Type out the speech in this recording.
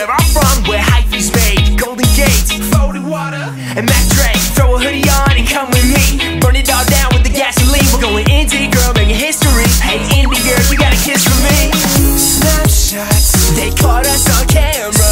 Where I'm from, where hyphy's made. Golden gates, folded water And Mac Dre, throw a hoodie on and come with me. Burn it all down with the gasoline. We're going indie, girl, making history. Hey, indie girl, you got a kiss from me. Snapshots, they caught us on camera.